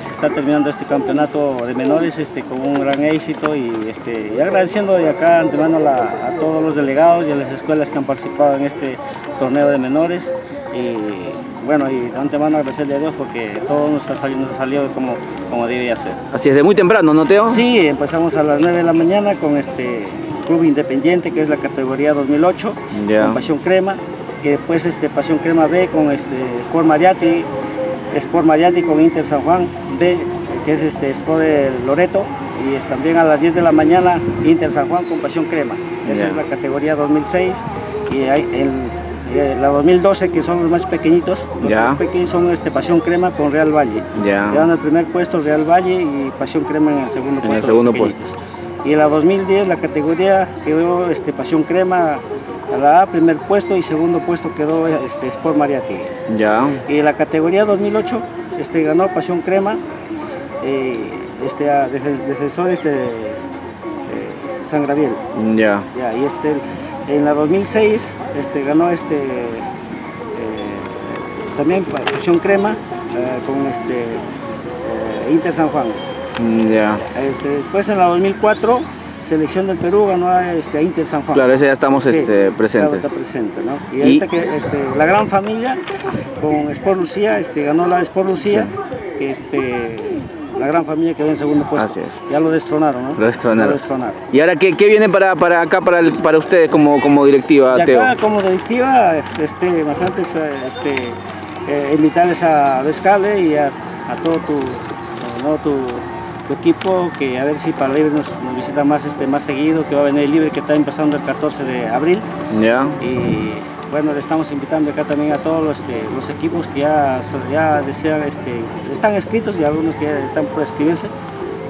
Se está terminando este campeonato de menores este, con un gran éxito y, este, y agradeciendo de acá antemano la, a todos los delegados y a las escuelas que han participado en este torneo de menores y bueno, y de antemano agradecerle a Dios porque todo nos ha salido, nos ha salido como, como debía ser. Así es, de muy temprano, ¿no, Teo? Sí, empezamos a las 9 de la mañana con este club independiente que es la categoría 2008, Ya. con Pasión Crema, y después este Pasión Crema B con este Sport Mariati, Sport Mariati con Inter San Juan B, que es este Sport de Loreto, y es también a las 10 de la mañana Inter San Juan con Pasión Crema. Esa es la categoría 2006 y hay el, eh, la 2012 que son los más pequeñitos, los Ya. más pequeños son este Pasión Crema con Real Valle. Ya. Quedaron en el primer puesto Real Valle y Pasión Crema en el segundo En el puesto. segundo pequeñitos. Y en la 2010 la categoría quedó este, Pasión Crema a la A, primer puesto y segundo puesto quedó este, Sport Mariati. Ya. Y en la categoría 2008 este, ganó Pasión Crema, eh, este, a defen- defensor este, eh, San Gabriel. Ya. Ya, y este, en la 2006 este, ganó este, eh, también Pasión Crema eh, con este, Inter San Juan. Ya. Este, después en la 2004, Selección del Perú ganó a, este, a Inter San Juan. Claro, ese ya estamos Sí, este, claro, presentes. está presente, ¿no? Y, Y- ahorita que este, la gran familia con Sport Lucía, este, ganó la Sport Lucía, que este, la gran familia quedó en segundo puesto. Así es. Ya lo destronaron, ¿no? Lo destronaron. Lo destronaron. ¿Y ahora qué, qué viene para, para acá, para, el- para ustedes como, como directiva, Teo? acá como directiva, este, más antes eh, este, eh, invitarles a Descable y a, a todo tu, ¿no? tu, tu equipo, que a ver si para Libre nos, nos visita más, este, más seguido, que va a venir el Libre que está empezando el 14 de abril. Ya. Y bueno, le estamos invitando acá también a todos los, este, los equipos que ya, ya desean, este, están escritos y algunos que ya están por escribirse,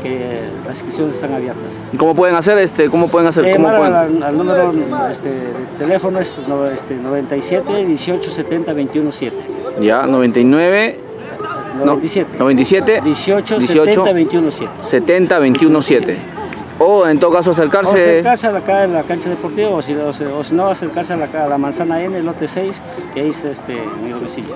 que las inscripciones están abiertas. ¿Y ¿Cómo pueden hacer este? ¿Cómo pueden hacer? Eh, ¿Cómo pueden? al, al número este, de teléfono es no- este, 97 18 70 21 7. Ya, 99, no, 97 97, 18 18, 70 21 7. 70, 21, 7. O en todo caso O acercarse. acercarse a la, acá en la cancha deportiva o si, o si- o si no acercarse a la, a la manzana N, lote 6, que es este, mi domicilio.